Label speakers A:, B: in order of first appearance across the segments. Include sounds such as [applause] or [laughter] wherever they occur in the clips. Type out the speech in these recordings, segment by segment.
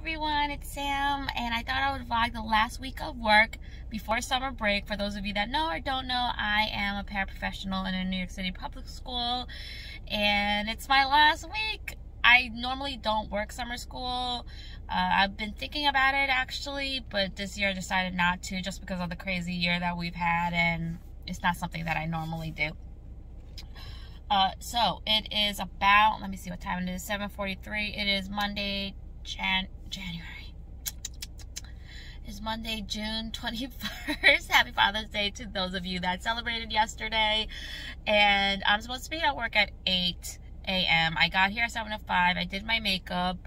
A: everyone, it's Sam, and I thought I would vlog the last week of work before summer break. For those of you that know or don't know, I am a paraprofessional in a New York City public school, and it's my last week. I normally don't work summer school. Uh, I've been thinking about it actually, but this year I decided not to just because of the crazy year that we've had, and it's not something that I normally do. Uh, so it is about, let me see what time it is, 7.43. It is Monday, Jan January. It's Monday, June 21st. [laughs] Happy Father's Day to those of you that celebrated yesterday. And I'm supposed to be at work at 8 a.m. I got here at 7 to 5. I did my makeup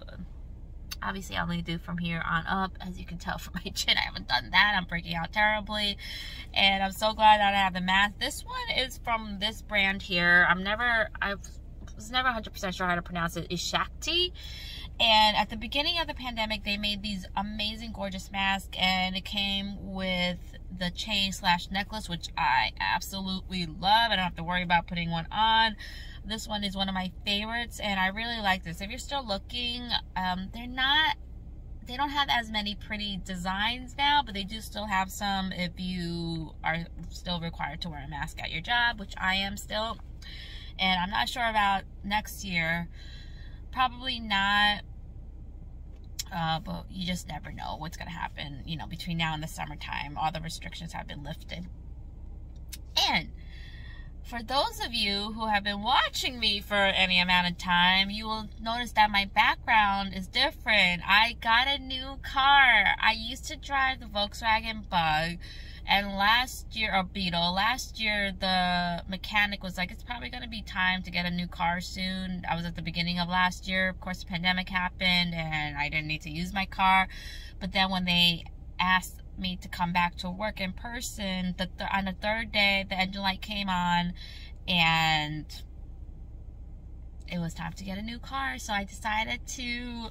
A: obviously I'll only do from here on up as you can tell [laughs] from my chin I haven't done that I'm breaking out terribly and I'm so glad that I have the mask this one is from this brand here I'm never I was never 100% sure how to pronounce it. Shakti and at the beginning of the pandemic they made these amazing gorgeous masks and it came with the chain slash necklace which I absolutely love I don't have to worry about putting one on this one is one of my favorites and I really like this. If you're still looking, um, they're not, they don't have as many pretty designs now, but they do still have some if you are still required to wear a mask at your job, which I am still. And I'm not sure about next year. Probably not uh, but you just never know what's going to happen, you know, between now and the summertime. All the restrictions have been lifted. And for those of you who have been watching me for any amount of time, you will notice that my background is different. I got a new car. I used to drive the Volkswagen Bug. And last year, or Beetle, last year the mechanic was like, it's probably going to be time to get a new car soon. I was at the beginning of last year. Of course, the pandemic happened and I didn't need to use my car. But then when they asked me to come back to work in person. The th- on the third day, the engine light came on, and it was time to get a new car. So I decided to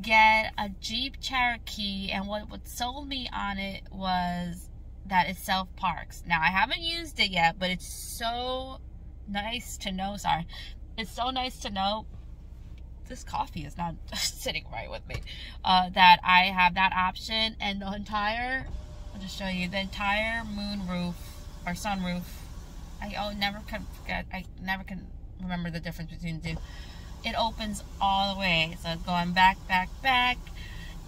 A: get a Jeep Cherokee, and what what sold me on it was that it self parks. Now I haven't used it yet, but it's so nice to know. Sorry, it's so nice to know this coffee is not [laughs] sitting right with me. Uh, that I have that option and the entire, I'll just show you, the entire moon roof or sunroof. I oh, never can forget, I never can remember the difference between the two. It opens all the way. So it's going back, back, back.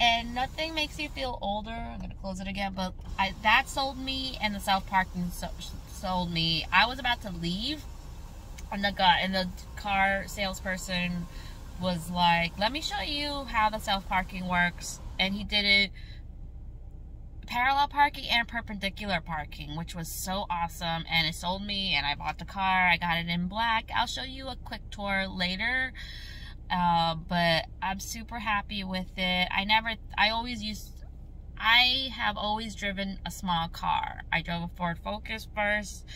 A: And nothing makes you feel older. I'm to close it again. But I, that sold me and the self parking so, sold me. I was about to leave and the guy and the car salesperson was like, let me show you how the self parking works. And he did it parallel parking and perpendicular parking, which was so awesome. And it sold me, and I bought the car. I got it in black. I'll show you a quick tour later. Uh, but I'm super happy with it. I never, I always used, I have always driven a small car. I drove a Ford Focus first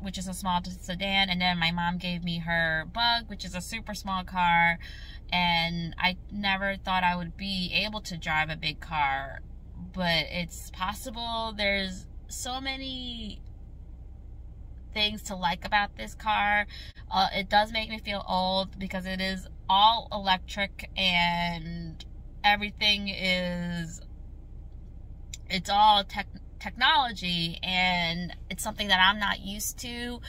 A: which is a small sedan. And then my mom gave me her Bug, which is a super small car. And I never thought I would be able to drive a big car, but it's possible. There's so many things to like about this car. Uh, it does make me feel old because it is all electric and everything is it's all tech technology and it's something that I'm not used to.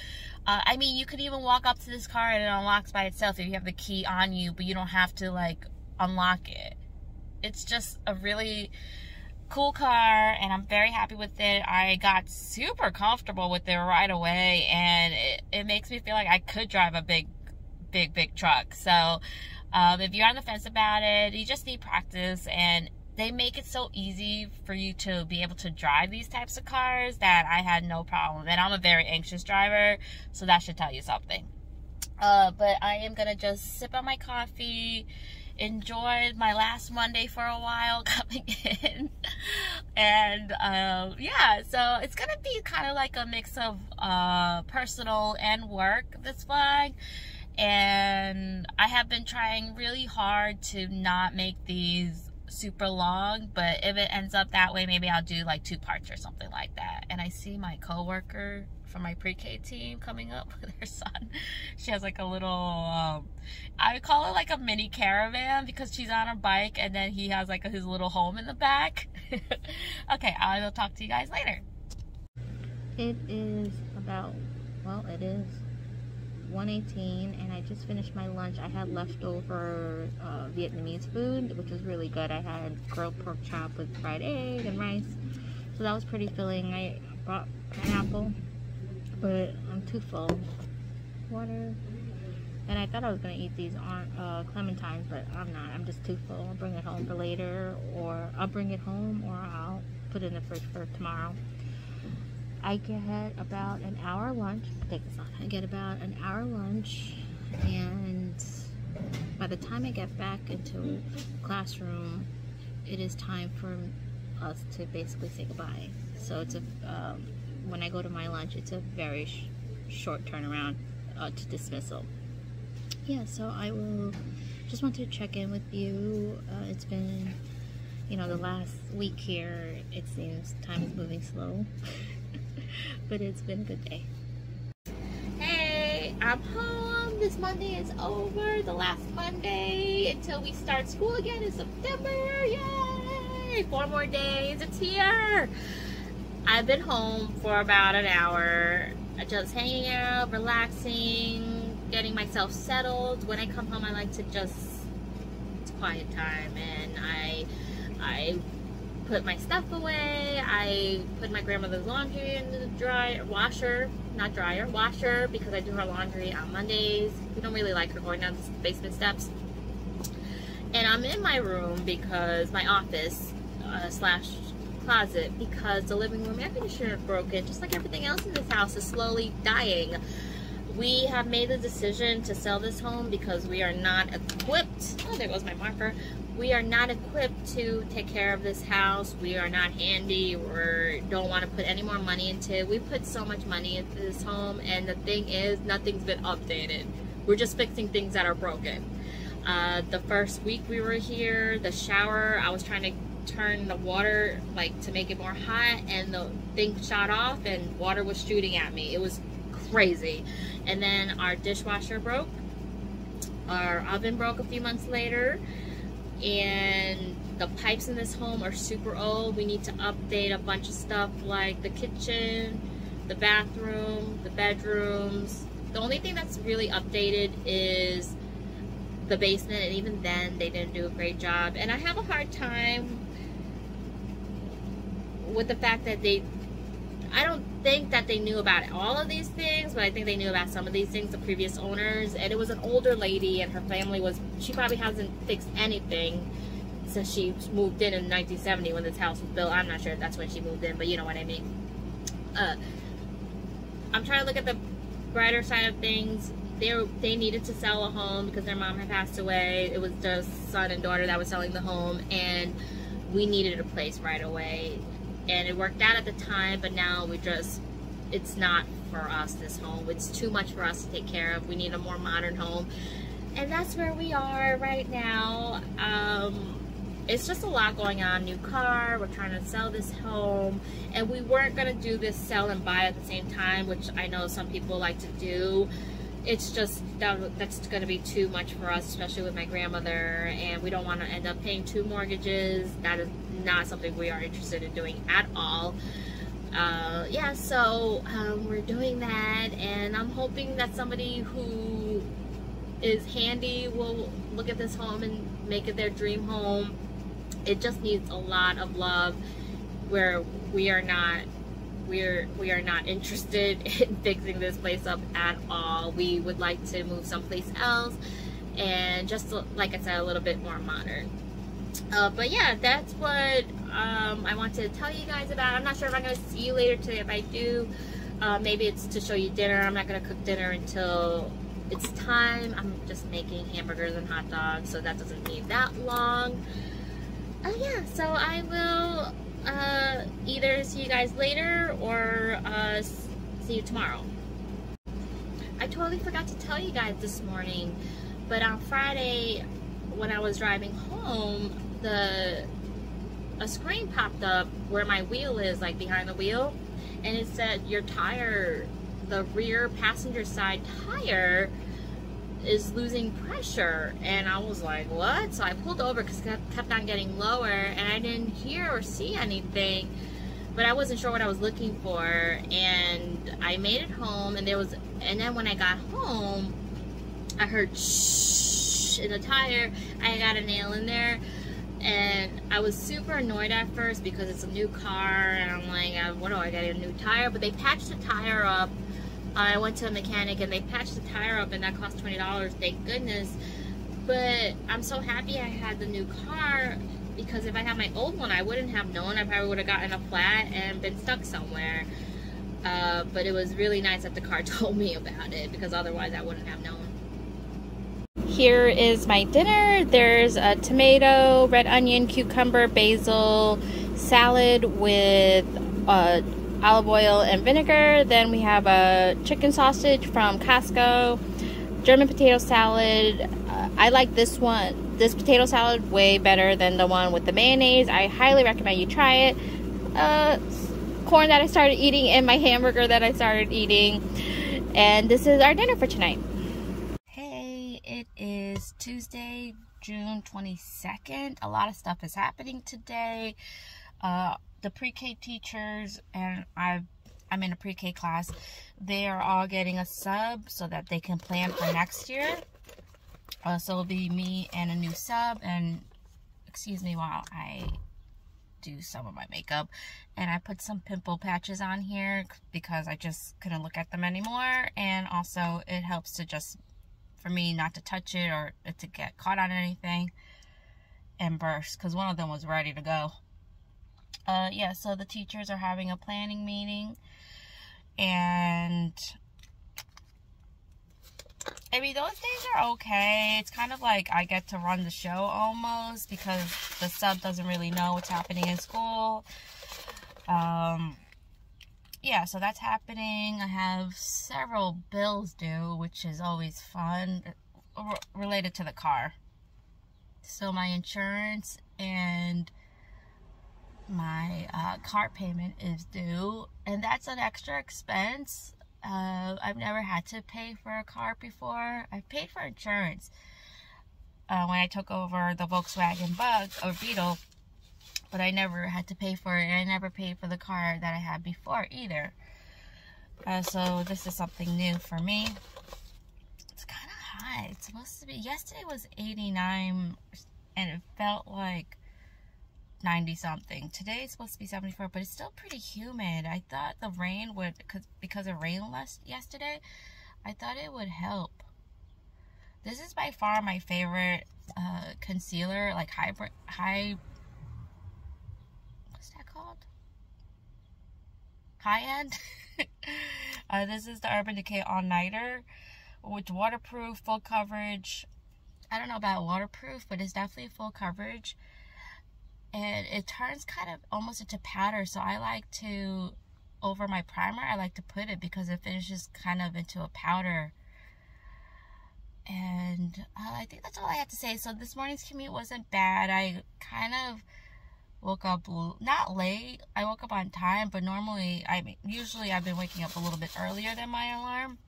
A: Uh, I mean, you could even walk up to this car and it unlocks by itself if you have the key on you, but you don't have to like unlock it. It's just a really cool car and I'm very happy with it. I got super comfortable with it right away and it, it makes me feel like I could drive a big, big, big truck. So um, if you're on the fence about it, you just need practice and they make it so easy for you to be able to drive these types of cars that I had no problem. And I'm a very anxious driver, so that should tell you something. Uh, but I am gonna just sip on my coffee, enjoy my last Monday for a while [laughs] coming in, and uh, yeah, so it's gonna be kind of like a mix of uh, personal and work this vlog. And I have been trying really hard to not make these super long, but if it ends up that way, maybe I'll do like two parts or something like that. And I see my coworker from my pre-K team coming up [laughs] with her son. She has like a little, um, I would call it like a mini caravan because she's on a bike and then he has like his little home in the back. [laughs] okay, I will talk to you guys later. It is about, well, it is 118 and I just finished my lunch. I had leftover uh, Vietnamese food, which was really good. I had grilled pork chop with fried egg and rice. So that was pretty filling. I brought pineapple, but I'm too full. Water. And I thought I was going to eat these on uh, clementines, but I'm not. I'm just too full. I'll bring it home for later, or I'll bring it home, or I'll put it in the fridge for tomorrow. I get about an hour lunch. Take this off. I get about an hour lunch, and by the time I get back into classroom, it is time for us to basically say goodbye. So it's a um, when I go to my lunch, it's a very sh short turnaround uh, to dismissal. Yeah, so I will just want to check in with you. Uh, it's been, you know, the last week here. It seems time is moving slow. [laughs] [laughs] but it's been a good day. Hey, I'm home. This Monday is over. The last Monday until we start school again in September. Yay! Four more days. It's here. I've been home for about an hour, I just hanging out, relaxing, getting myself settled. When I come home, I like to just, it's quiet time and I, I put my stuff away. I put my grandmother's laundry in the dryer, washer, not dryer, washer, because I do her laundry on Mondays. We don't really like her going down the basement steps. And I'm in my room because my office uh, slash closet because the living room air conditioner broken, just like everything else in this house is slowly dying. We have made the decision to sell this home because we are not equipped. Oh, there goes my marker we are not equipped to take care of this house. We are not handy or don't want to put any more money into it. We put so much money into this home and the thing is nothing's been updated. We're just fixing things that are broken. Uh, the first week we were here, the shower, I was trying to turn the water like to make it more hot and the thing shot off and water was shooting at me. It was crazy. And then our dishwasher broke. Our oven broke a few months later and the pipes in this home are super old. We need to update a bunch of stuff like the kitchen, the bathroom, the bedrooms. The only thing that's really updated is the basement and even then they didn't do a great job. And I have a hard time with the fact that they I don't think that they knew about all of these things, but I think they knew about some of these things, the previous owners. And it was an older lady, and her family was, she probably hasn't fixed anything since she moved in in 1970 when this house was built. I'm not sure if that's when she moved in, but you know what I mean. Uh, I'm trying to look at the brighter side of things. They they needed to sell a home because their mom had passed away. It was just son and daughter that was selling the home, and we needed a place right away and it worked out at the time but now we just it's not for us this home. It's too much for us to take care of. We need a more modern home. And that's where we are right now. Um, it's just a lot going on new car we're trying to sell this home. And we weren't going to do this sell and buy at the same time which i know some people like to do it's just that, that's going to be too much for us especially with my grandmother and we don't want to end up paying two mortgages that is not something we are interested in doing at all. Uh, yeah, so um, we're doing that, and I'm hoping that somebody who is handy will look at this home and make it their dream home. It just needs a lot of love where we are not we're we are not interested [laughs] in fixing this place up at all. We would like to move someplace else and just like I said a little bit more modern. Uh, but yeah, that's what um, I want to tell you guys about. I'm not sure if I'm going to see you later today. If I do, uh, maybe it's to show you dinner. I'm not going to cook dinner until it's time. I'm just making hamburgers and hot dogs, so that doesn't need that long. Uh, yeah, so I will uh, either see you guys later or uh, see you tomorrow. I totally forgot to tell you guys this morning, but on Friday, when I was driving home, the a screen popped up where my wheel is, like behind the wheel, and it said your tire, the rear passenger side tire is losing pressure. And I was like what? So I pulled over because it kept on getting lower and I didn't hear or see anything. But I wasn't sure what I was looking for. And I made it home and there was and then when I got home I heard shh in the tire. I got a nail in there. And I was super annoyed at first because it's a new car and I'm like uh, what do I get a new tire? But they patched the tire up I went to a mechanic and they patched the tire up and that cost $20 thank goodness. But I'm so happy I had the new car because if I had my old one I wouldn't have known. I probably would have gotten a flat and been stuck somewhere. Uh, but it was really nice that the car [laughs] told me about it because otherwise I wouldn't have known. Here is my dinner. There's a tomato red onion cucumber basil salad with uh, olive oil and vinegar. Then we have a chicken sausage from Costco, German potato salad. Uh, I like this one, this potato salad way better than the one with the mayonnaise. I highly recommend you try it. Uh, corn that I started eating and my hamburger that I started eating. And this is our dinner for tonight. Hey, it is Tuesday, June 22nd. A lot of stuff is happening today. Uh, the pre-K teachers and I I'm in a pre-K class. They are all getting a sub so that they can plan for next year. Uh, so it'll be me and a new sub and excuse me while I do some of my makeup and I put some pimple patches on here because I just couldn't look at them anymore and also it helps to just for me not to touch it or to get caught on anything and burst because one of them was ready to go uh, yeah, so the teachers are having a planning meeting and I mean, those days are okay. It's kind of like I get to run the show almost because the sub doesn't really know what's happening in school. Um, yeah, so that's happening. I have several bills due, which is always fun, related to the car. So my insurance and my uh, car payment is due and that's an extra expense. Uh, I've never had to pay for a car before. I've paid for insurance uh, when I took over the Volkswagen Bug or Beetle but I never had to pay for it and I never paid for the car that I had before either. Uh, so this is something new for me. It's kind of high. It's supposed to be yesterday was 89 and it felt like 90 something. Today it's supposed to be 74, but it's still pretty humid. I thought the rain would, cause, because of rain last yesterday, I thought it would help. This is by far my favorite uh, concealer, like high, high, what's that called? High end. [laughs] uh, this is the Urban Decay All Nighter, with waterproof, full coverage. I don't know about waterproof, but it's definitely full coverage and it turns kind of almost into powder. So I like to over my primer I like to put it because it finishes kind of into a powder. And uh, I think that's all I have to say. So this morning's commute wasn't bad. I kind of woke up not late. I woke up on time but normally I mean usually I've been waking up a little bit earlier than my alarm.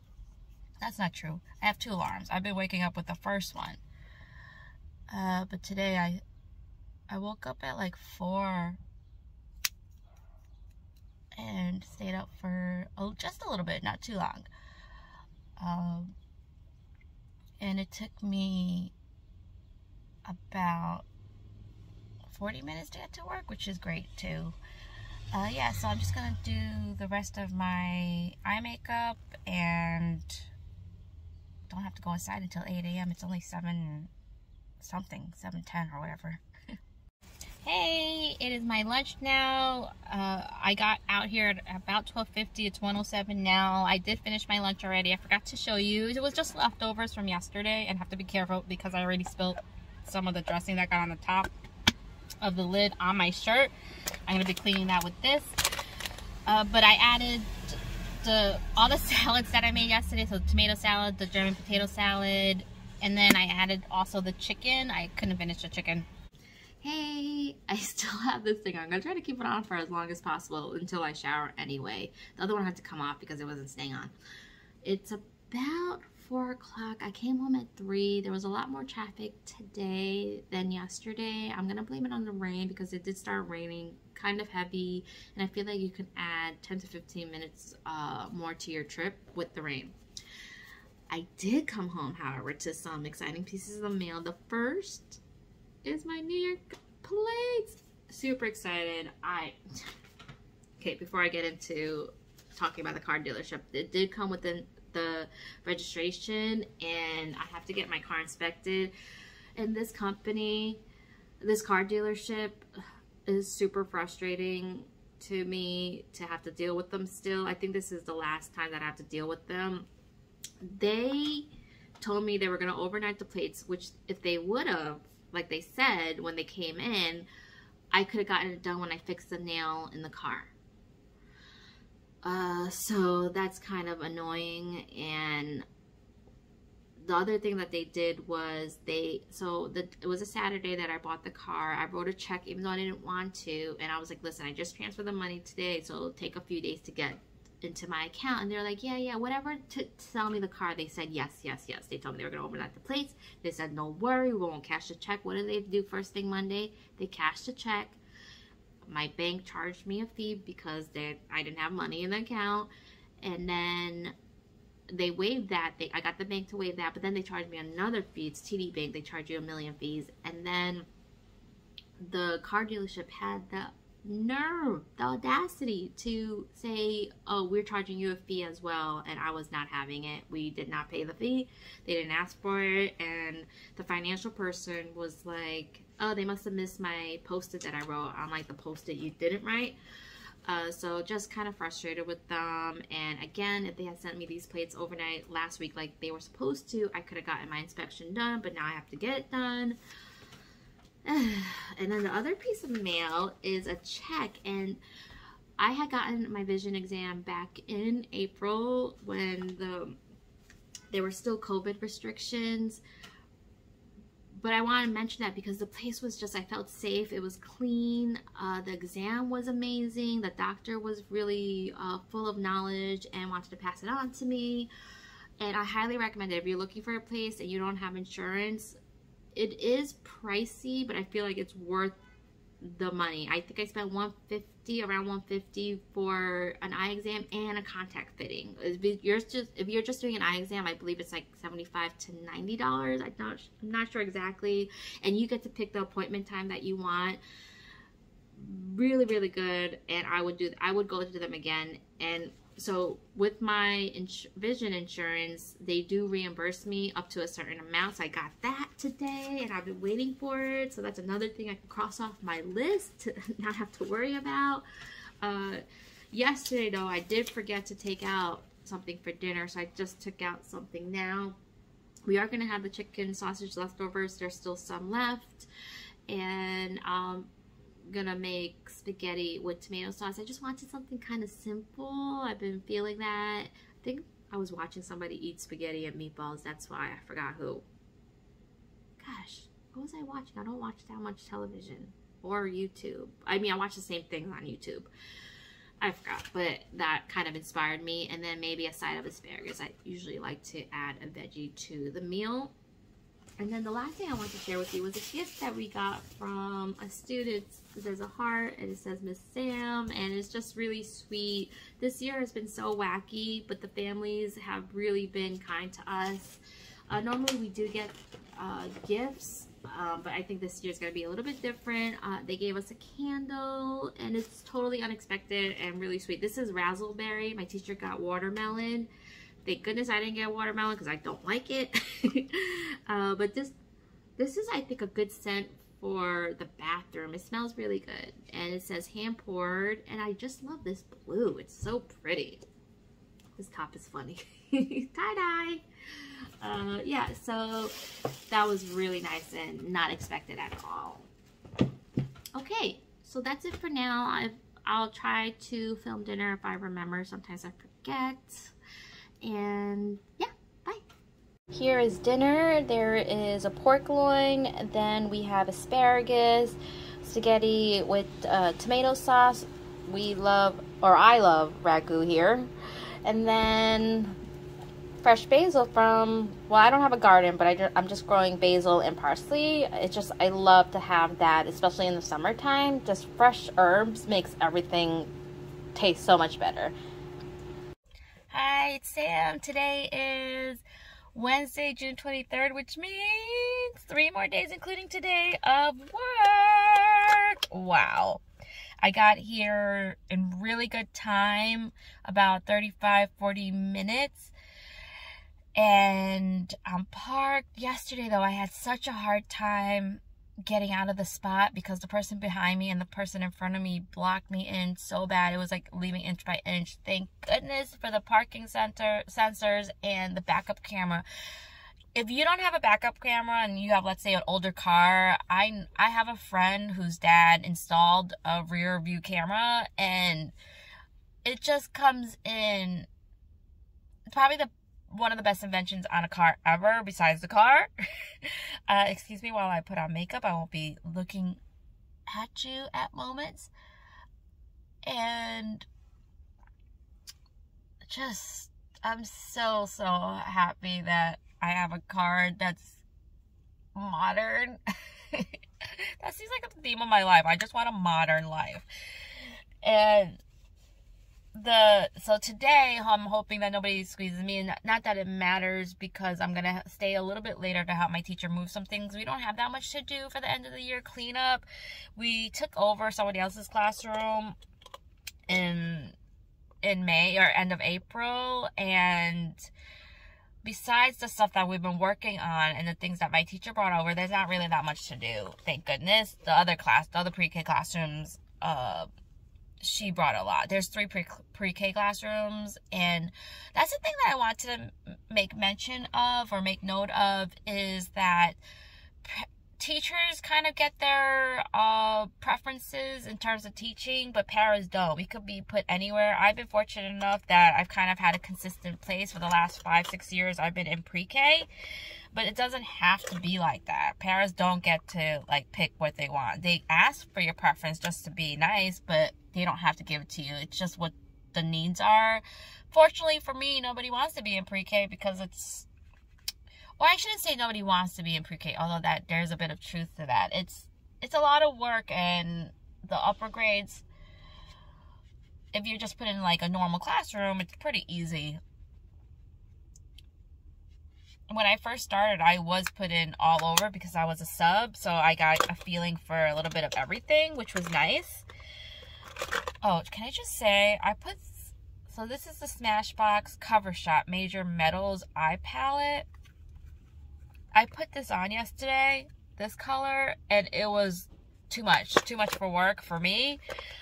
A: That's not true. I have two alarms. I've been waking up with the first one. Uh, but today I I woke up at like 4 and stayed up for oh, just a little bit, not too long. Um, and it took me about 40 minutes to get to work, which is great too. Uh, yeah, so I'm just gonna do the rest of my eye makeup and don't have to go inside until 8 a.m. It's only 7 something, 7.10 or whatever. Hey, it is my lunch now. Uh, I got out here at about 12.50. It's 107 now. I did finish my lunch already. I forgot to show you. It was just leftovers from yesterday and have to be careful because I already spilled some of the dressing that got on the top of the lid on my shirt. I'm going to be cleaning that with this. Uh, but I added the all the [laughs] salads that I made yesterday. So tomato salad, the German potato salad, And then I added also the chicken. I couldn't finish the chicken. Hey, [laughs] I still have this thing. I'm going to try to keep it on for as long as possible until I shower anyway. The other one had to come off because it wasn't staying on. It's about 4 o'clock. I came home at 3. There was a lot more traffic today than yesterday. I'm going to blame it on the rain because it did start raining kind of heavy. And I feel like you can add 10 to 15 minutes uh, more to your trip with the rain. I did come home, however, to some exciting pieces of mail. The first is my New York plates. Super excited. I okay. Before I get into talking about the car dealership, it did come with the, the registration, and I have to get my car inspected. And this company, this car dealership, is super frustrating to me to have to deal with them still. I think this is the last time that I have to deal with them they told me they were going to overnight the plates, which if they would have, like they said when they came in, I could have gotten it done when I fixed the nail in the car. Uh, so that's kind of annoying. And the other thing that they did was they, so the, it was a Saturday that I bought the car. I wrote a check even though I didn't want to. And I was like, listen, I just transferred the money today. So it'll take a few days to get into my account and they're like, yeah, yeah, whatever to sell me the car. They said, yes, yes, yes. They told me they were going to overnight the plates. They said, no worry, we won't cash the check. What did they do first thing Monday? They cashed the check. My bank charged me a fee because they, I didn't have money in the account. And then they waived that. They, I got the bank to waive that, but then they charged me another fee. It's TD Bank. They charge you a million fees. And then the car dealership had the nerve, the audacity to say, oh, we're charging you a fee as well. And I was not having it. We did not pay the fee. They didn't ask for it. And the financial person was like, oh, they must have missed my post-it that I wrote on like the post-it you didn't write. Uh, so just kind of frustrated with them. And again, if they had sent me these plates overnight last week like they were supposed to, I could have gotten my inspection done, but now I have to get it done. [sighs] and then the other piece of mail is a check and I had gotten my vision exam back in April when the there were still COVID restrictions. But I want to mention that because the place was just, I felt safe. It was clean. Uh, the exam was amazing. The doctor was really uh, full of knowledge and wanted to pass it on to me. And I highly recommend it. If you're looking for a place and you don't have insurance, it is pricey, but I feel like it's worth the money. I think I spent 150 around 150 for an eye exam and a contact fitting. If you're just if you're just doing an eye exam, I believe it's like 75 to 90 dollars. I'm not I'm not sure exactly, and you get to pick the appointment time that you want. Really, really good, and I would do I would go to them again and so with my ins vision insurance, they do reimburse me up to a certain amount. So I got that today and I've been waiting for it. So that's another thing I can cross off my list to [laughs] not have to worry about. Uh, yesterday though, I did forget to take out something for dinner. So I just took out something now. We are going to have the chicken sausage leftovers. There's still some left. And I'm gonna make spaghetti with tomato sauce. I just wanted something kind of simple. I've been feeling that. I think I was watching somebody eat spaghetti and meatballs. That's why I forgot who. Gosh, what was I watching? I don't watch that much television or YouTube. I mean, I watch the same things on YouTube. I forgot, but that kind of inspired me. And then maybe a side of asparagus. I usually like to add a veggie to the meal. And then the last thing I want to share with you was a gift that we got from a student. There's a heart and it says Miss Sam and it's just really sweet. This year has been so wacky, but the families have really been kind to us. Uh, normally we do get uh, gifts, uh, but I think this year is going to be a little bit different. Uh, they gave us a candle and it's totally unexpected and really sweet. This is razzleberry. My teacher got watermelon. Thank goodness I didn't get watermelon because I don't like it. [laughs] uh, but this, this is, I think, a good scent for the bathroom. It smells really good. And it says hand poured. And I just love this blue. It's so pretty. This top is funny. [laughs] Tie-dye. Uh, yeah, so that was really nice and not expected at all. Okay, so that's it for now. I've, I'll try to film dinner if I remember. Sometimes I forget. And yeah. Here is dinner. There is a pork loin, then we have asparagus, spaghetti with uh, tomato sauce. We love, or I love, ragu here. And then fresh basil from, well, I don't have a garden, but I am just growing basil and parsley. It's just, I love to have that, especially in the summertime. Just fresh herbs makes everything taste so much better. Hi, it's Sam. Today is Wednesday, June 23rd, which means three more days, including today, of work. Wow. I got here in really good time, about 35, 40 minutes. And I'm parked. Yesterday, though, I had such a hard time getting out of the spot because the person behind me and the person in front of me blocked me in so bad. It was like leaving inch by inch. Thank goodness for the parking center sensors and the backup camera. If you don't have a backup camera and you have let's say an older car, I I have a friend whose dad installed a rear view camera and it just comes in probably the one of the best inventions on a car ever besides the car. [laughs] uh, excuse me while I put on makeup. I won't be looking at you at moments. And just, I'm so, so happy that I have a car that's modern. [laughs] that seems like a theme of my life. I just want a modern life. And the so today I'm hoping that nobody squeezes me and not that it matters because I'm gonna stay a little bit later to help my teacher move some things. We don't have that much to do for the end of the year cleanup. We took over somebody else's classroom in in May or end of April and besides the stuff that we've been working on and the things that my teacher brought over there's not really that much to do. Thank goodness the other class the other pre-K classrooms uh she brought a lot. There's three pre pre-K classrooms, and that's the thing that I want to make mention of or make note of is that teachers kind of get their uh, preferences in terms of teaching, but parents don't. We could be put anywhere. I've been fortunate enough that I've kind of had a consistent place for the last five, six years I've been in pre-K but it doesn't have to be like that. Parents don't get to like pick what they want. They ask for your preference just to be nice, but they don't have to give it to you. It's just what the needs are. Fortunately for me, nobody wants to be in pre-K because it's well, I shouldn't say nobody wants to be in pre-K, although that there's a bit of truth to that. It's it's a lot of work and the upper grades if you're just put in like a normal classroom, it's pretty easy when I first started, I was put in all over because I was a sub. So I got a feeling for a little bit of everything, which was nice. Oh, can I just say, I put, so this is the Smashbox Cover Shot Major Metals Eye Palette. I put this on yesterday, this color, and it was too much. Too much for work for me.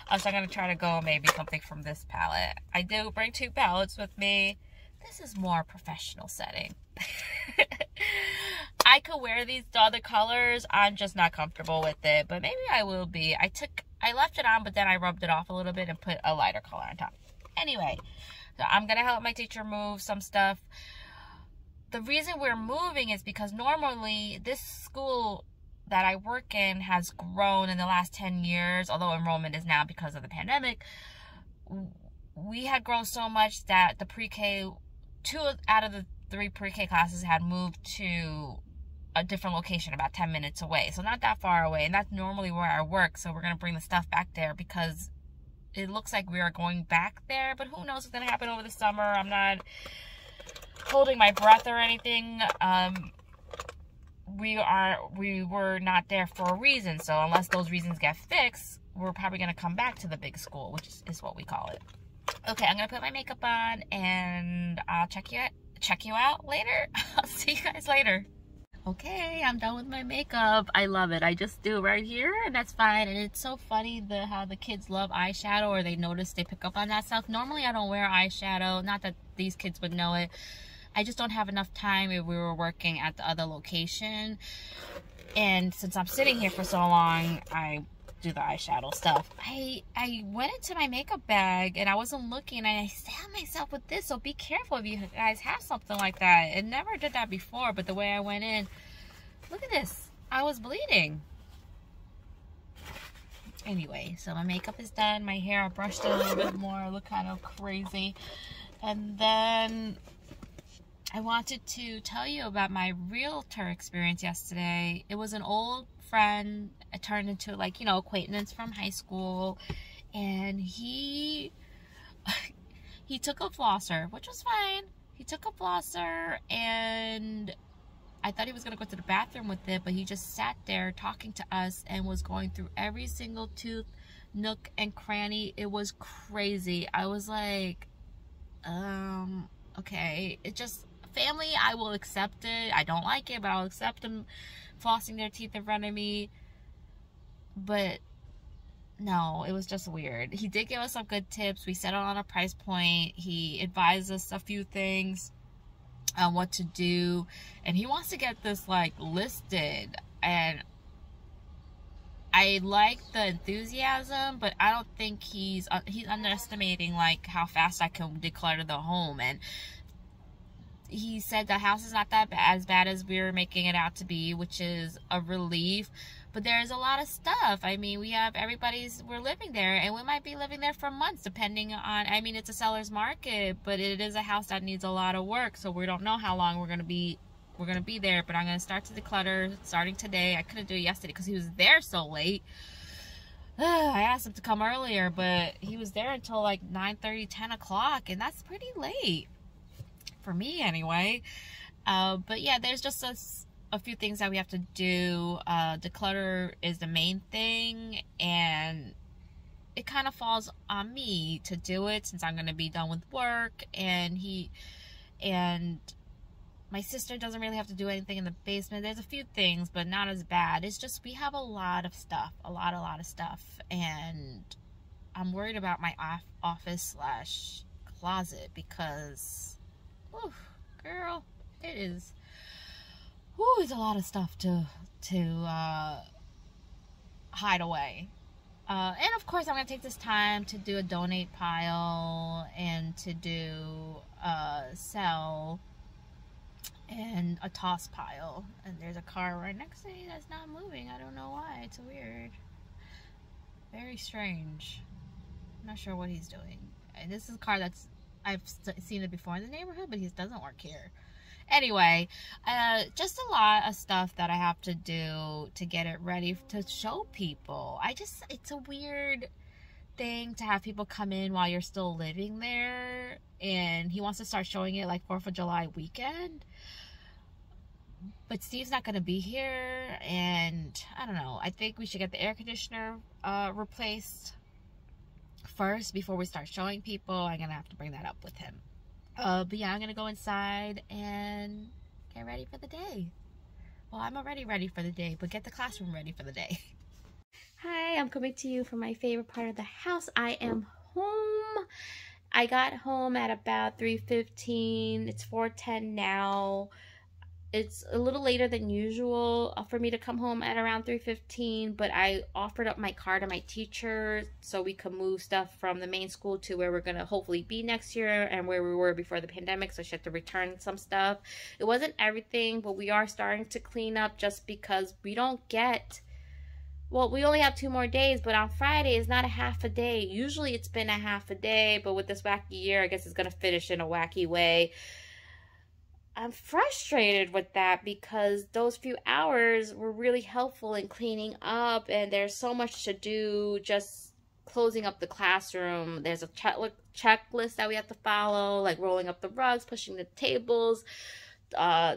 A: Uh, so I'm not going to try to go maybe something from this palette. I do bring two palettes with me. This is more professional setting. [laughs] I could wear these other colors. I'm just not comfortable with it, but maybe I will be. I took, I left it on, but then I rubbed it off a little bit and put a lighter color on top. Anyway, so I'm going to help my teacher move some stuff. The reason we're moving is because normally this school that I work in has grown in the last 10 years, although enrollment is now because of the pandemic. We had grown so much that the pre-K, two out of the three pre-K classes had moved to a different location about 10 minutes away. So not that far away. And that's normally where I work. So we're going to bring the stuff back there because it looks like we are going back there. But who knows what's going to happen over the summer. I'm not holding my breath or anything. Um, we are we were not there for a reason. So unless those reasons get fixed, we're probably going to come back to the big school, which is, what we call it. Okay, I'm going to put my makeup on and I'll check you out check you out later. [laughs] I'll see you guys later. Okay, I'm done with my makeup. I love it. I just do right here and that's fine. And it's so funny the how the kids love eyeshadow or they notice they pick up on that stuff. Normally I don't wear eyeshadow. Not that these kids would know it. I just don't have enough time if we were working at the other location. And since I'm sitting here for so long, I do the eyeshadow stuff. I I went into my makeup bag and I wasn't looking and I stabbed myself with this. So be careful if you guys have something like that. It never did that before, but the way I went in, look at this. I was bleeding. Anyway, so my makeup is done. My hair, I brushed it a little bit more. I look kind of crazy. And then I wanted to tell you about my realtor experience yesterday. It was an old friend. It turned into like, you know, acquaintance from high school. And he [laughs] he took a flosser, which was fine. He took a flosser and I thought he was going to go to the bathroom with it, but he just sat there talking to us and was going through every single tooth, nook, and cranny. It was crazy. I was like, um, okay. It just, family, I will accept it. I don't like it, but I'll accept them flossing their teeth in front of me. But no, it was just weird. He did give us some good tips. We settled on a price point. He advised us a few things on what to do. And he wants to get this like listed. And I like the enthusiasm, but I don't think he's uh, he's underestimating like how fast I can declutter the home. And he said the house is not that bad, as bad as we are making it out to be, which is a relief. But there's a lot of stuff. I mean, we have everybody's, we're living there and we might be living there for months depending on, I mean, it's a seller's market, but it is a house that needs a lot of work. So we don't know how long we're going to be we're gonna be there but i'm gonna start to declutter starting today i couldn't do it yesterday because he was there so late [sighs] i asked him to come earlier but he was there until like 9 30 10 o'clock and that's pretty late for me anyway uh, but yeah there's just a, a few things that we have to do uh, declutter is the main thing and it kind of falls on me to do it since i'm gonna be done with work and he and my sister doesn't really have to do anything in the basement. There's a few things, but not as bad. It's just we have a lot of stuff, a lot, a lot of stuff, and I'm worried about my off office slash closet because, whew, girl, it is. Whew, it's a lot of stuff to to uh, hide away. Uh, and of course, I'm going to take this time to do a donate pile and to do a sell and a toss pile. And there's a car right next to me that's not moving. I don't know why. It's weird. Very strange. I'm not sure what he's doing. And this is a car that's I've seen it before in the neighborhood, but he doesn't work here. Anyway, uh, just a lot of stuff that I have to do to get it ready to show people. I just, it's a weird thing to have people come in while you're still living there. And he wants to start showing it like 4th of July weekend but Steve's not going to be here, and I don't know. I think we should get the air conditioner uh, replaced first before we start showing people. I'm going to have to bring that up with him. Uh, but yeah, I'm to go inside and get ready for the day. Well, I'm already ready for the day, but get the classroom ready for the day. [laughs] Hi, I'm coming to you from my favorite part of the house. I am home. I got home at about 3.15. It's 4.10 now it's a little later than usual uh, for me to come home at around 3.15 but i offered up my car to my teacher so we could move stuff from the main school to where we're going to hopefully be next year and where we were before the pandemic so she had to return some stuff it wasn't everything but we are starting to clean up just because we don't get well, we only have two more days, but on Friday is not a half a day. Usually it's been a half a day, but with this wacky year, I guess it's going to finish in a wacky way. I'm frustrated with that because those few hours were really helpful in cleaning up and there's so much to do just closing up the classroom. There's a checklist that we have to follow, like rolling up the rugs, pushing the tables uh,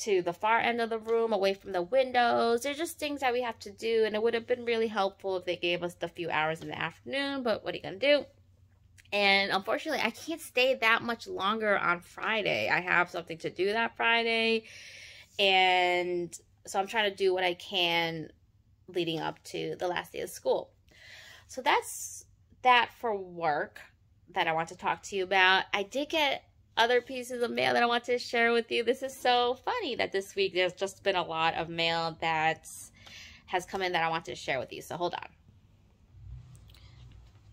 A: to the far end of the room, away from the windows. There's just things that we have to do and it would have been really helpful if they gave us the few hours in the afternoon, but what are you going to do? And unfortunately, I can't stay that much longer on Friday. I have something to do that Friday. And so I'm trying to do what I can leading up to the last day of school. So that's that for work that I want to talk to you about. I did get other pieces of mail that I want to share with you. This is so funny that this week there's just been a lot of mail that has come in that I want to share with you. So hold on.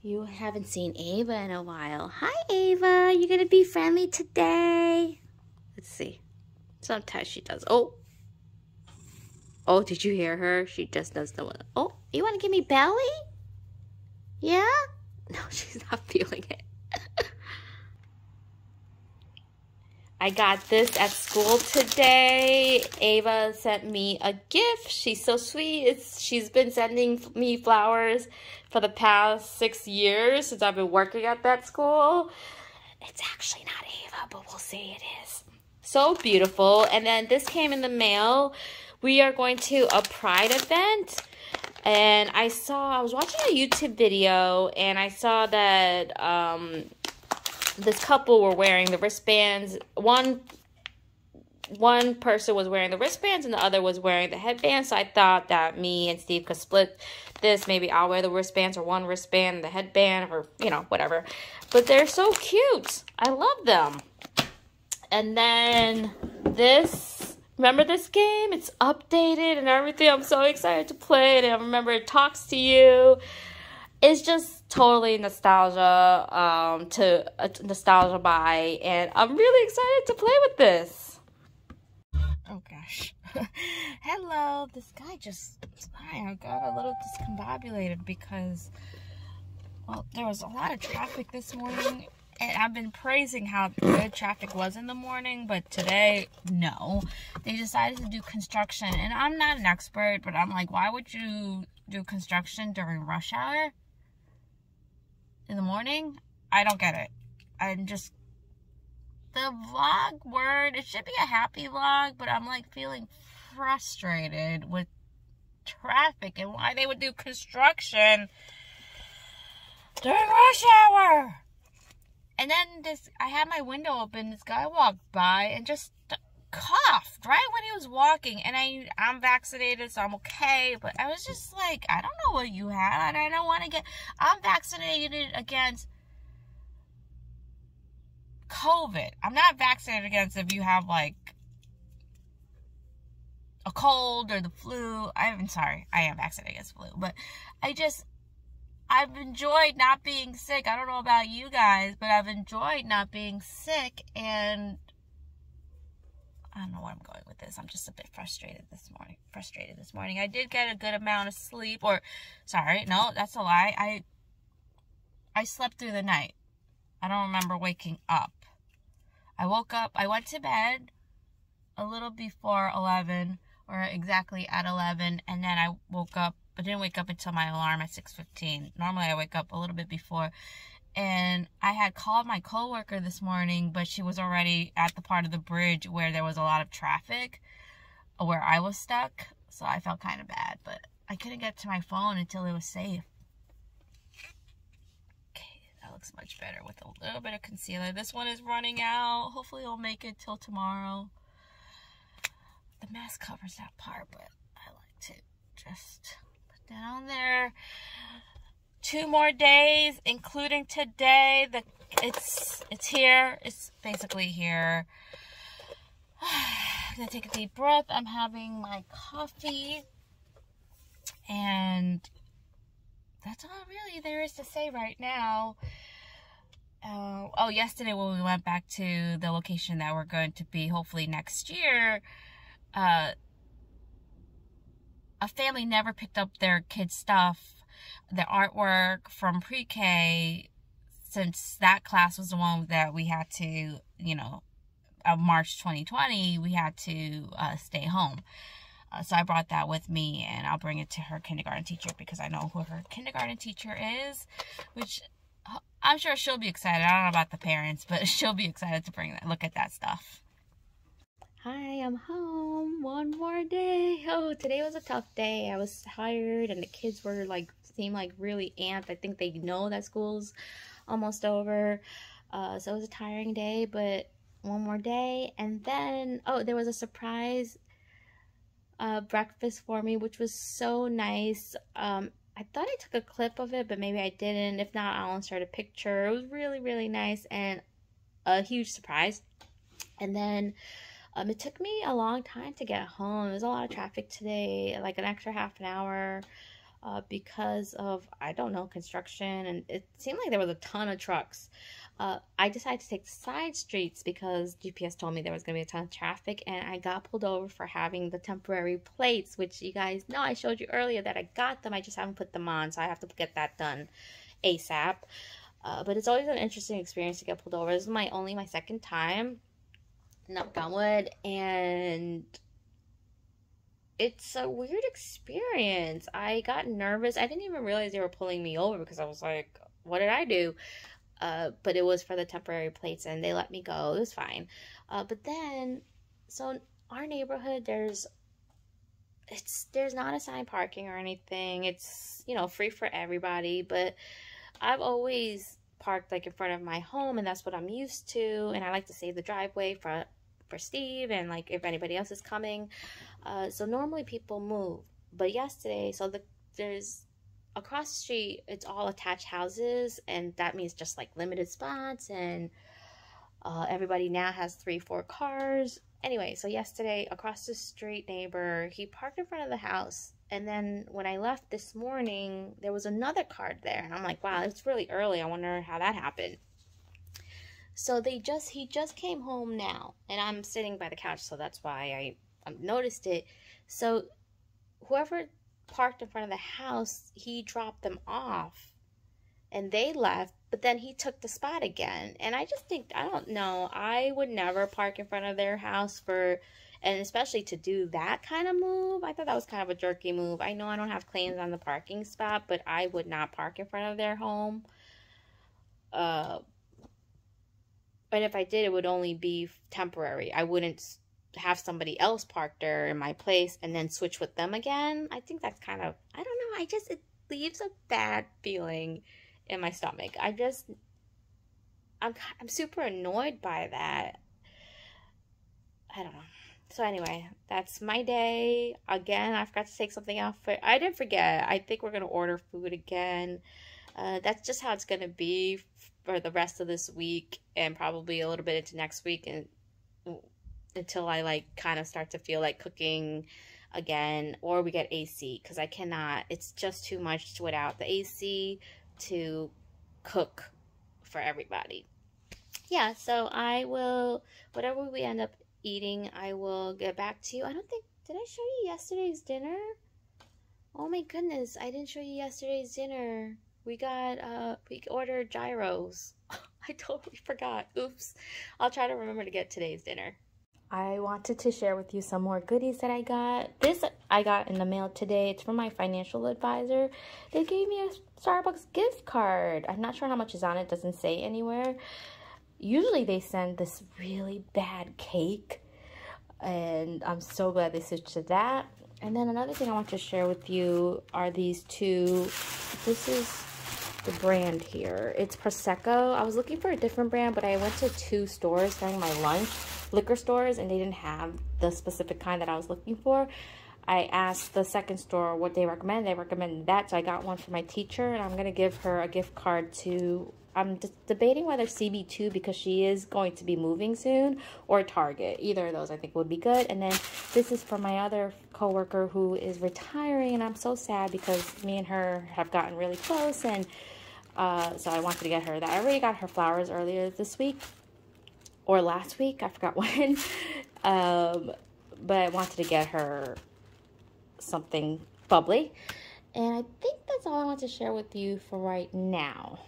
B: You haven't seen Ava in a while. Hi, Ava. You gonna be friendly today? Let's see. Sometimes she does. Oh. Oh, did you hear her? She just does the one. Oh, you want to give me belly? Yeah? [laughs] No, she's not feeling it. I got this at school today. Ava sent me a gift. She's so sweet. It's, she's been sending me flowers for the past six years since I've been working at that school. It's actually not Ava, but we'll say it is. So beautiful. And then this came in the mail. We are going to a pride event. And I saw, I was watching a YouTube video and I saw that um, this couple were wearing the wristbands. One one person was wearing the wristbands and the other was wearing the headbands. So I thought that me and Steve could split this. Maybe I'll wear the wristbands or one wristband, the headband, or you know, whatever. But they're so cute. I love them. And then this, remember this game? It's updated and everything. I'm so excited to play it. And I remember it talks to you it's just totally nostalgia um to uh, nostalgia by, and i'm really excited to play with this
A: oh gosh [laughs] hello this guy just i got a little discombobulated because well there was a lot of traffic this morning and I've been praising how good traffic was in the morning, but today, no. They decided to do construction, and I'm not an expert, but I'm like, why would you do construction during rush hour? In the morning. I don't get it. I'm just the vlog word. It should be a happy vlog, but I'm like feeling frustrated with traffic and why they would do construction during rush hour. And then this, I had my window open. This guy walked by and just coughed right when he was walking and I I'm vaccinated so I'm okay but I was just like I don't know what you had and I don't want to get I'm vaccinated against COVID. I'm not vaccinated against if you have like a cold or the flu. I'm sorry I am vaccinated against flu but I just I've enjoyed not being sick. I don't know about you guys but I've enjoyed not being sick and I don't know where I'm going with this. I'm just a bit frustrated this morning. Frustrated this morning. I did get a good amount of sleep or sorry, no, that's a lie. I I slept through the night. I don't remember waking up. I woke up, I went to bed a little before 11 or exactly at 11 and then I woke up but didn't wake up until my alarm at 6:15. Normally I wake up a little bit before and I had called my coworker this morning, but she was already at the part of the bridge where there was a lot of traffic, where I was stuck. So I felt kind of bad, but I couldn't get to my phone until it was safe. Okay, that looks much better with a little bit of concealer. This one is running out. Hopefully it'll make it till tomorrow. The mask covers that part, but I like to just put that on there two more days, including today. The it's it's here. It's basically here. [sighs] I'm gonna take a deep breath. I'm having my coffee, and that's all really there is to say right now. Uh, oh, yesterday when we went back to the location that we're going to be hopefully next year, uh, a family never picked up their kids' stuff the artwork from pre-K, since that class was the one that we had to, you know, of March 2020, we had to uh, stay home. Uh, so I brought that with me and I'll bring it to her kindergarten teacher because I know who her kindergarten teacher is, which uh, I'm sure she'll be excited. I don't know about the parents, but [laughs] she'll be excited to bring that, look at that stuff.
B: Hi, I'm home. One more day. Oh, today was a tough day. I was tired and the kids were like seem like really amped. I think they know that school's almost over. Uh, so it was a tiring day, but one more day. And then, oh, there was a surprise uh, breakfast for me, which was so nice. Um, I thought I took a clip of it, but maybe I didn't. If not, I'll insert a picture. It was really, really nice and a huge surprise. And then um, it took me a long time to get home. There's a lot of traffic today, like an extra half an hour
A: uh, because of, I don't know, construction. And it seemed like there was a ton of trucks. Uh, I decided to take the side streets because GPS told me there was going to be a ton of traffic. And I got pulled over for having the temporary plates, which you guys know I showed you earlier that I got them. I just haven't put them on. So I have to get that done ASAP. Uh, but it's always an interesting experience to get pulled over. This is my only my second time. Knock on wood. And it's a weird experience. I got nervous. I didn't even realize they were pulling me over because I was like, what did I do? Uh, but it was for the temporary plates and they let me go. It was fine. Uh, but then, so our neighborhood, there's, it's, there's not assigned parking or anything. It's, you know, free for everybody. But I've always parked like in front of my home and that's what I'm used to. And I like to save the driveway for, for Steve and like if anybody else is coming. Uh, so normally people move, but yesterday, so the there's across the street, it's all attached houses, and that means just like limited spots, and uh, everybody now has three, four cars. Anyway, so yesterday, across the street neighbor, he parked in front of the house, and then when I left this morning, there was another car there, and I'm like, wow, it's really early. I wonder how that happened. So they just he just came home now, and I'm sitting by the couch, so that's why I noticed it. So whoever parked in front of the house, he dropped them off and they left, but then he took the spot again. And I just think, I don't know, I would never park in front of their house for, and especially to do that kind of move. I thought that was kind of a jerky move. I know I don't have claims on the parking spot, but I would not park in front of their home. Uh, and if I did, it would only be temporary. I wouldn't have somebody else park there in my place and then switch with them again. I think that's kind of, I don't know, I just, it leaves a bad feeling in my stomach. I just, I'm, I'm super annoyed by that. I don't know. So anyway, that's my day. Again, I forgot to take something out for, I didn't forget. I think we're going to order food again. Uh, that's just how it's going to be for the rest of this week and probably a little bit into next week. And until I like kind of start to feel like cooking again or we get AC because I cannot it's just too much to without the AC to cook for everybody. Yeah, so I will whatever we end up eating, I will get back to you. I don't think did I show you yesterday's dinner? Oh my goodness, I didn't show you yesterday's dinner. We got uh we ordered gyros. [laughs] I totally forgot. Oops. I'll try to remember to get today's dinner. I wanted to share with you some more goodies that I got. This I got in the mail today. It's from my financial advisor. They gave me a Starbucks gift card. I'm not sure how much is on it. doesn't say anywhere. Usually they send this really bad cake. And I'm so glad they switched to that. And then another thing I want to share with you are these two. This is the brand here. It's Prosecco. I was looking for a different brand, but I went to two stores during my lunch liquor stores and they didn't have the specific kind that I was looking for. I asked the second store what they recommend. They recommended that, so I got one for my teacher, and I'm going to give her a gift card to... I'm debating whether CB2 because she is going to be moving soon or Target. Either of those I think would be good. And then this is for my other coworker who is retiring and I'm so sad because me and her have gotten really close and uh, so I wanted to get her that. I already got her flowers earlier this week or last week. I forgot [laughs] when. um, but I wanted to get her something bubbly. And I think that's all I want to share with you for right now.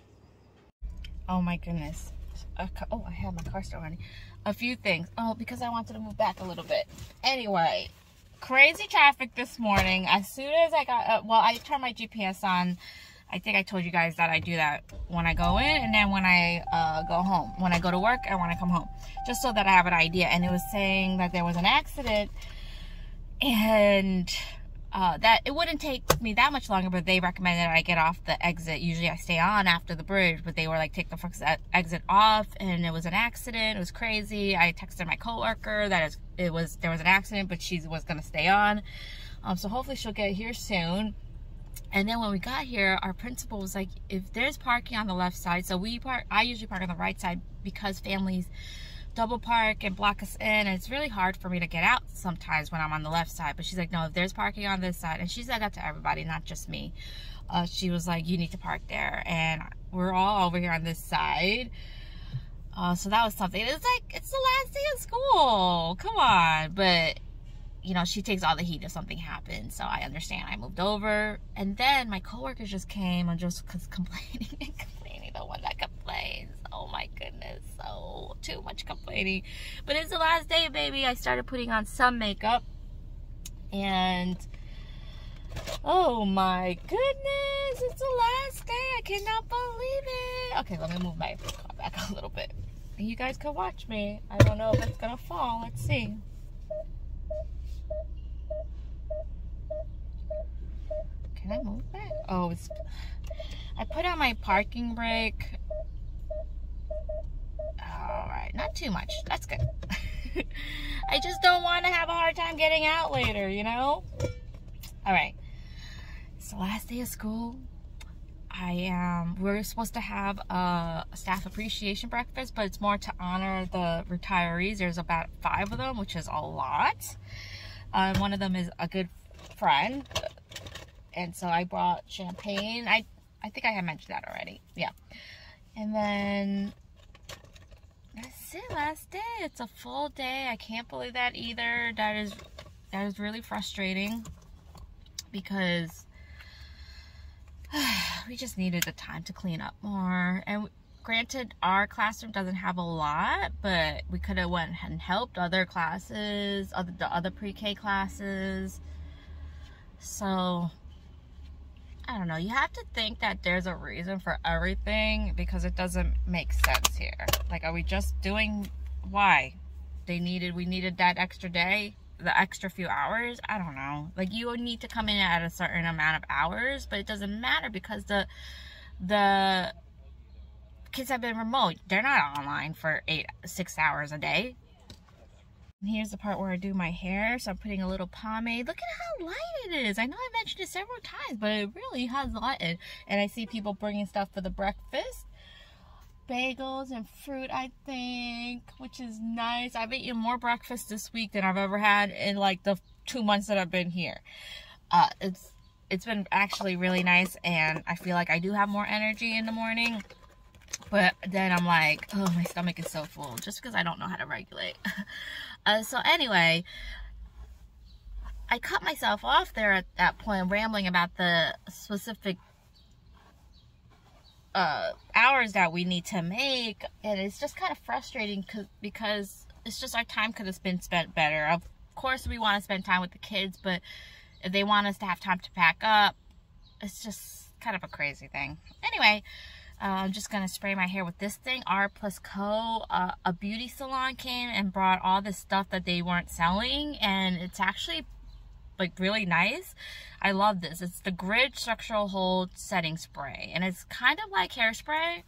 A: Oh my goodness. Oh, I have my car still running. A few things. Oh, because I wanted to move back a little bit. Anyway, crazy traffic this morning. As soon as I got, uh, well, I turned my GPS on I think I told you guys that I do that when I go in and then when I uh, go home. When I go to work and when I come home. Just so that I have an idea. And it was saying that there was an accident and uh, that it wouldn't take me that much longer, but they recommended I get off the exit. Usually I stay on after the bridge, but they were like, take the exit off and it was an accident. It was crazy. I texted my coworker that it was, there was an accident, but she was going to stay on. Um, so hopefully she'll get here soon. And then when we got here, our principal was like, if there's parking on the left side, so we park, I usually park on the right side because families double park and block us in. And it's really hard for me to get out sometimes when I'm on the left side. But she's like, no, if there's parking on this side, and she said that to everybody, not just me. Uh, she was like, you need to park there. And we're all over here on this side. Uh, so that was something. It's like, it's the last day of school. Come on. But, you know, she takes all the heat if something happens. So I understand. I moved over. And then my coworkers just came and just [laughs] complaining and complaining. The one that complains. Oh my goodness. So too much complaining. But it's the last day, baby. I started putting on some makeup. And oh my goodness. It's the last day. I cannot believe it. Okay, let me move my car [laughs] back a little bit you guys can watch me. I don't know if it's gonna fall. Let's see. Can I move back? Oh, it's. I put on my parking brake. All right, not too much. That's good. [laughs] I just don't want to have a hard time getting out later, you know? All right. It's the last day of school. I am, we're supposed to have a staff appreciation breakfast, but it's more to honor the retirees. There's about five of them, which is a lot. Um, one of them is a good friend. And so I brought champagne. I, I think I had mentioned that already. Yeah. And then that's it, last day. It's a full day. I can't believe that either. That is, that is really frustrating because [sighs] we just needed the time to clean up more. And granted, our classroom doesn't have a lot, but we could have went and helped other classes, other the other pre-K classes. So I don't know. You have to think that there's a reason for everything because it doesn't make sense here. Like, are we just doing why? They needed, we needed that extra day the extra few hours i don't know like you would need to come in at a certain amount of hours but it doesn't matter because the the kids have been remote they're not online for eight six hours a day here's the part where i do my hair so i'm putting a little pomade look at how light it is i know i mentioned it several times but it really has lighted and i see people bringing stuff for the breakfast bagels and fruit, I think, which is nice. I've eaten more breakfast this week than I've ever had in like the two months that I've been here. Uh, it's it's been actually really nice, and I feel like I do have more energy in the morning. But then I'm like, oh, my stomach is so full, just because I don't know how to regulate. [laughs] uh, so anyway, I cut myself off there at that point, rambling about the specific uh, hours that we need to make. And it's just kind of frustrating because it's just our time could have been spent better. Of course we want to spend time with the kids but if they want us to have time to pack up it's just kind of a crazy thing. Anyway uh, I'm just gonna spray my hair with this thing R plus Co uh, a beauty salon came and brought all this stuff that they weren't selling and it's actually like really nice. I love this. It's the Grid Structural Hold Setting Spray. And it's kind of like hairspray.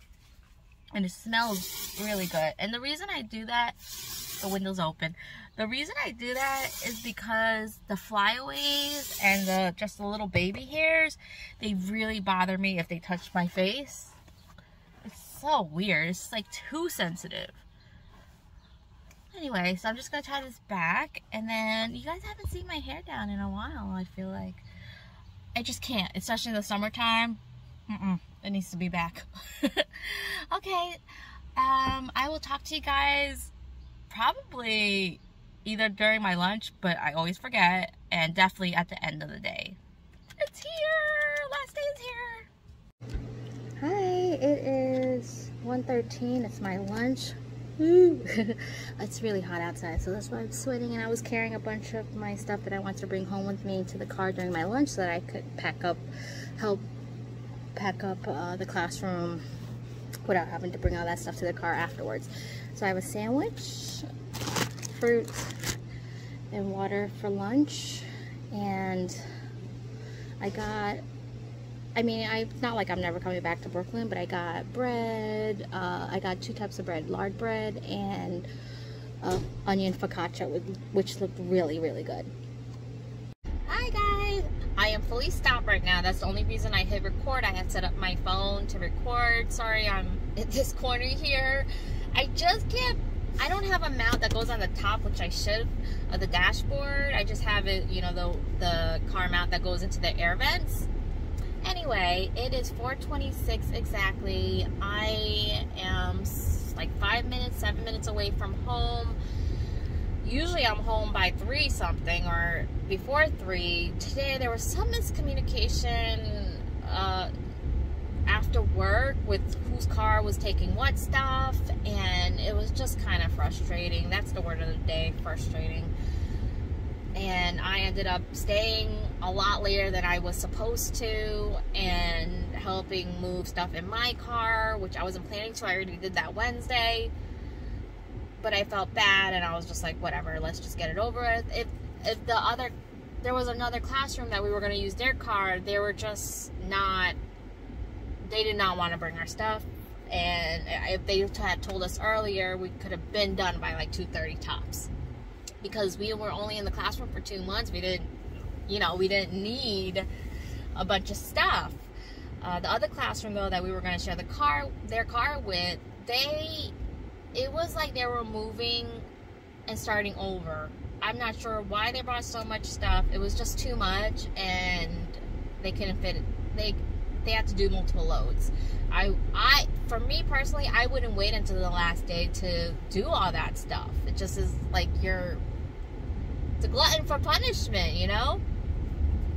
A: And it smells really good. And the reason I do that, the window's open. The reason I do that is because the flyaways and the just the little baby hairs, they really bother me if they touch my face. So weird. It's like too sensitive. Anyway, so I'm just going to tie this back. And then you guys haven't seen my hair down in a while, I feel like. I just can't, especially in the summertime. Mm -mm, it needs to be back. [laughs] okay, um, I will talk to you guys probably either during my lunch, but I always forget, and definitely at the end of the day. It's here! Last day is here! Hi, it is 1.13. It's my lunch. [laughs] it's really hot outside, so that's why I'm sweating. And I was carrying a bunch of my stuff that I want to bring home with me to the car during my lunch so that I could pack up, help pack up uh, the classroom without having to bring all that stuff to the car afterwards. So I have a sandwich, fruit, and water for lunch. And I got I mean, I, it's not like I'm never coming back to Brooklyn, but I got bread. Uh, I got two types of bread, lard bread and uh, onion focaccia, which looked really, really good. Hi guys! I am fully stopped right now. That's the only reason I hit record. I had set up my phone to record. Sorry, I'm in this corner here. I just can't I don't have a mount that goes on the top, which I should, of the dashboard. I just have it, you know, the, the car mount that goes into the air vents. Anyway, it is 426 exactly. I am like five minutes, seven minutes away from home. Usually I'm home by three something or before three. Today there was some miscommunication uh, after work with whose car was taking what stuff and it was just kind of frustrating. That's the word of the day, frustrating. And I ended up staying a lot later than I was supposed to and helping move stuff in my car, which I wasn't planning to. I already did that Wednesday. But I felt bad and I was just like, whatever, let's just get it over with. If if the other there was another classroom that we were going to use their car, they were just not they did not want to bring our stuff and if they had told us earlier, we could have been done by like 2:30 tops. Because we were only in the classroom for 2 months, we didn't you know, we didn't need a bunch of stuff. Uh, the other classroom though that we were going to share the car, their car with, they, it was like they were moving and starting over. I'm not sure why they brought so much stuff. It was just too much, and they couldn't fit it. They they had to do multiple loads. I I for me personally, I wouldn't wait until the last day to do all that stuff. It just is like you're it's a glutton for punishment, you know.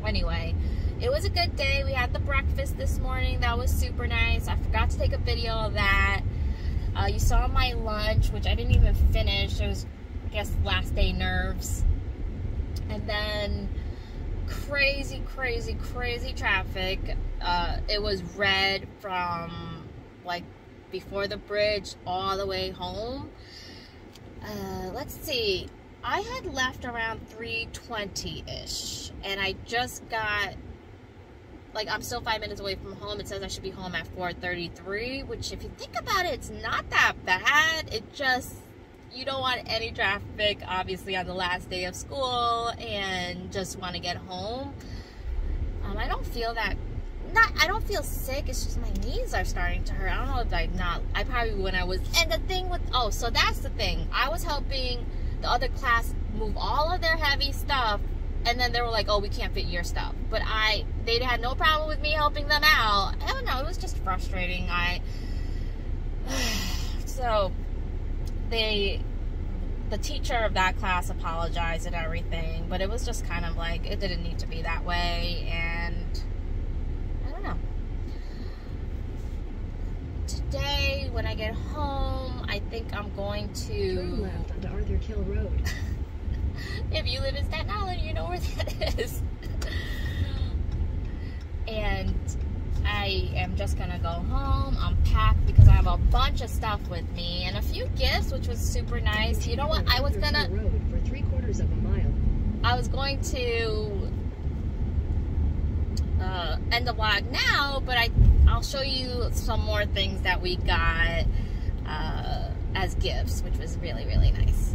A: Anyway, it was a good day. We had the breakfast this morning. That was super nice. I forgot to take a video of that. Uh, you saw my lunch, which I didn't even finish. It was, I guess, last day nerves. And then crazy, crazy, crazy traffic. Uh, it was red from like before the bridge all the way home. Uh, let's see. I had left around 320-ish and I just got like I'm still five minutes away from home. It says I should be home at 4:33, which if you think about it, it's not that bad. It just you don't want any traffic, obviously, on the last day of school, and just want to get home. Um, I don't feel that. Not, I don't feel sick. It's just my knees are starting to hurt. I don't know if I not. I probably when I was. And the thing with oh, so that's the thing. I was helping the other class move all of their heavy stuff and then they were like, "Oh, we can't fit your stuff." But I, they had no problem with me helping them out. I don't know. It was just frustrating. I, [sighs] so, they, the teacher of that class apologized and everything, but it was just kind of like it didn't need to be that way, and I don't know. Today, when I get home, I think I'm going to.
C: Turn left onto Arthur Kill Road. [laughs]
A: if you live in Staten Island, you know where that is. and I am just gonna go home, unpack because I have a bunch of stuff with me and a few gifts, which was super nice. You know what? I was gonna.
C: Road for three quarters of a mile.
A: I was going to uh, end the vlog now, but I I'll show you some more things that we got uh, as gifts, which was really really nice.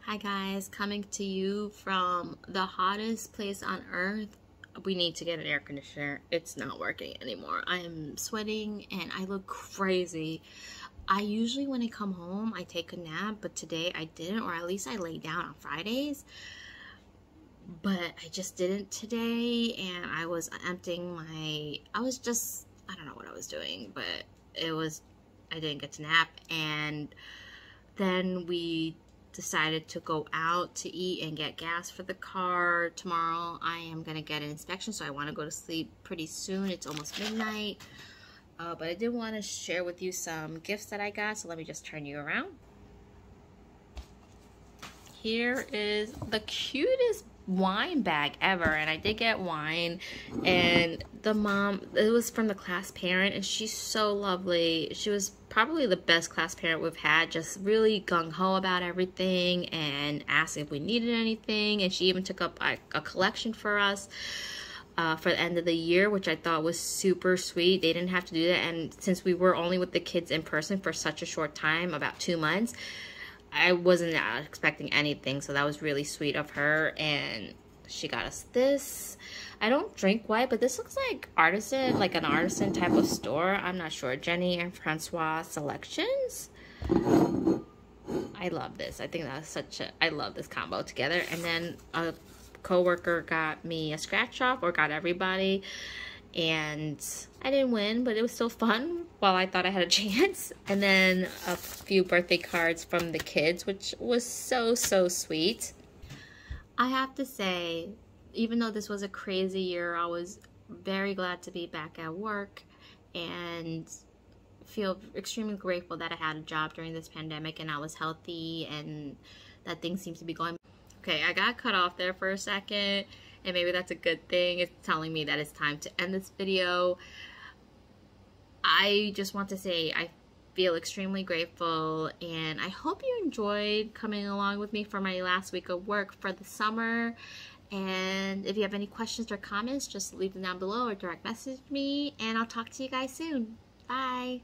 A: Hi guys, coming to you from the hottest place on earth. We need to get an air conditioner. It's not working anymore. I am sweating and I look crazy. I usually when I come home I take a nap, but today I didn't or at least I lay down on Fridays. But I just didn't today and I was emptying my I was just I don't know what I was doing, but it was I didn't get to nap and then we decided to go out to eat and get gas for the car. Tomorrow I am going to get an inspection, so I want to go to sleep pretty soon. It's almost midnight. Uh, but I did want to share with you some gifts that I got, so let me just turn you around. Here is the cutest wine bag ever and I did get wine and the mom it was from the class parent and she's so lovely she was probably the best class parent we've had just really gung-ho about everything and asked if we needed anything and she even took up a, a collection for us uh, for the end of the year, which I thought was super sweet. They didn't have to do that. And since we were only with the kids in person for such a short time, about two months, I wasn't expecting anything, so that was really sweet of her. And she got us this. I don't drink white, but this looks like artisan, like an artisan type of store. I'm not sure. Jenny and Francois selections. I love this. I think that's such a, I love this combo together. And then a coworker got me a scratch off or got everybody. And I didn't win, but it was still fun while I thought I had a [laughs] chance. And then a few birthday cards from the kids, which was so, so sweet. I have to say, even though this was a crazy year, I was very glad to be back at work and feel extremely grateful that I had a job during this pandemic and I was healthy and that things seem to be going. Okay, I got cut off there for a second and maybe that's a good thing. It's telling me that it's time to end this video. I just want to say I feel extremely grateful and I hope you enjoyed coming along with me for my last week of work for the summer. And if you have any questions or comments, just leave them down below or direct message me and I'll talk to you guys soon. Bye.